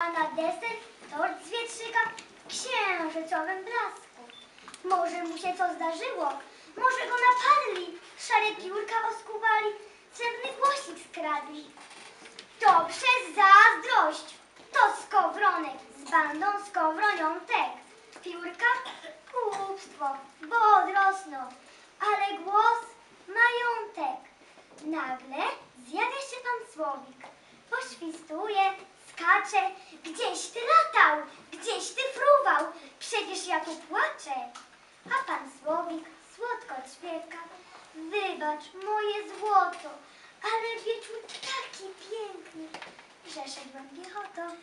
A na deser tort z wietrzyka w księżycowym blasku. Może mu się co zdarzyło, może go napadli, szare piórka oskuwali, srebrny głosik skradli. To przez zazdrość, to skowronek z bandą skowroniątek. Piórka głupstwo, bo odrosną, ale głos majątek. Nagle zjawia się pan Słowik, poświstuje, skacze. Gdzieś ty latał, gdzieś ty fruwał, przecież ja tu płaczę. A pan Słowik słodko ćwierka, wybacz moje złoto, ale wieczór taki piękny, że szedłem piechotą.